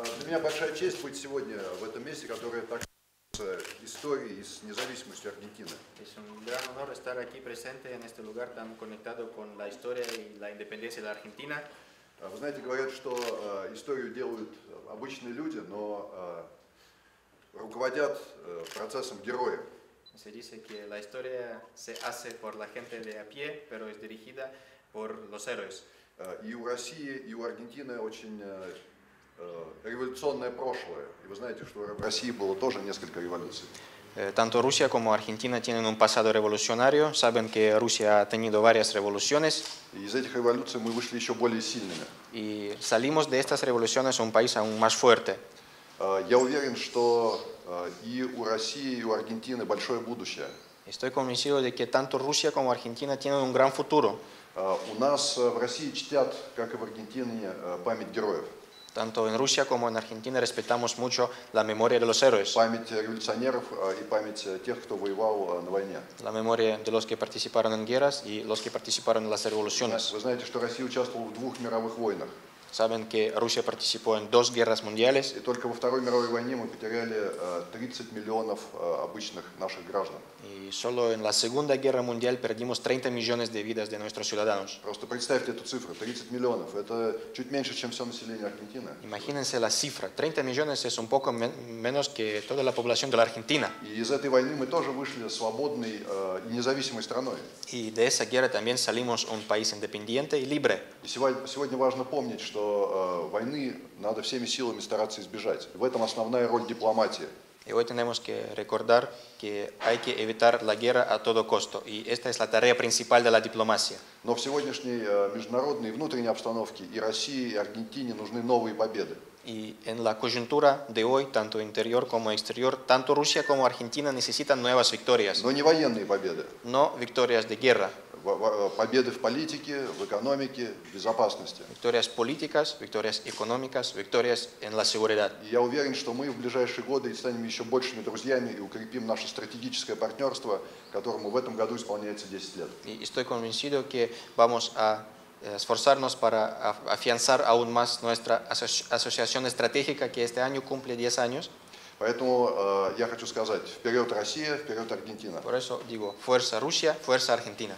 А, Для меня большая честь быть сегодня в этом месте, которое так с историей и с независимостью Аргентины. Es un gran honor estar aquí presente en este lugar tan conectado con la historia y la independencia de Argentina. А, Вы знаете, говорят, что а, историю делают обычные люди, но руководят процессом герои. Se dice que la historia se hace por la gente de a pie, pero es dirigida por los héroes. И у России, и у Аргентины очень революционное прошлое. И вы знаете, что в России было тоже несколько революций. Eh, tanto Rusia como Argentina tienen un pasado revolucionario. Saben que Rusia ha tenido varias revoluciones И из этих революций мы вышли еще более сильными. y salimos de estas revoluciones a un país aún más fuerte. А, Я уверен, что а, и у России, и у Аргентины большое будущее. Estoy convencido de que tanto Rusia como Argentina tienen un gran futuro. А, У нас а, в России чтят, как и в Аргентине, а, память героев, Tanto en Rusia como en Argentina respetamos mucho la memoria de los héroes. La memoria de los que participaron en guerras y los que participaron en las revoluciones. Saben que Rusia participó en dos guerras mundiales и только во Второй мировой войне мы потеряли а, 30 миллионов а, обычных наших граждан. y solo en la Segunda Guerra Mundial perdimos 30 millones de vidas de nuestros ciudadanos. Просто представьте эту цифру, 30 миллионов, это чуть меньше, чем все население Аргентины. Imagínense la cifra, 30 millones es un poco men- menos que toda la población de la Argentina. И из этой войны мы тоже вышли свободной а, и независимой страной. Y de esa guerra también salimos un país independiente y libre. И сегодня, сегодня важно помнить, что э, войны надо всеми силами стараться избежать. В этом основная роль дипломатии. Y hoy tenemos que recordar que hay que evitar la guerra a todo costo. Y esta es la tarea principal de la diplomacia. Но в сегодняшней э, международной и внутренней обстановке и России, и Аргентине нужны новые победы. Y en la coyuntura de hoy, tanto interior como exterior, tanto Rusia como Argentina necesitan nuevas victorias, Но не военные победы. no victorias de guerra, Победы в политике, в экономике, в безопасности. victorias políticas, victorias económicas, victorias en la seguridad. И я уверен, что мы в ближайшие годы станем еще большими друзьями и укрепим наше стратегическое партнерство, которому в этом году исполняется 10 лет. Y estoy convencido que vamos a eh, esforzarnos para afianzar aún más nuestra asoci- asociación estratégica que este año cumple 10 años. Поэтому э, я хочу сказать, вперед Россия, вперед Аргентина. Por eso digo, fuerza Rusia, fuerza Argentina.